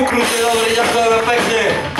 ukryte, dobry, dziękujemy pięknie.